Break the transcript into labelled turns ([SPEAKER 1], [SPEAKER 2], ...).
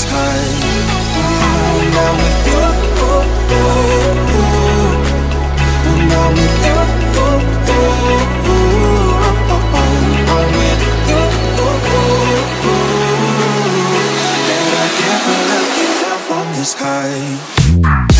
[SPEAKER 1] high I'm with you I'm with you I'm with you That I can't believe I'm this high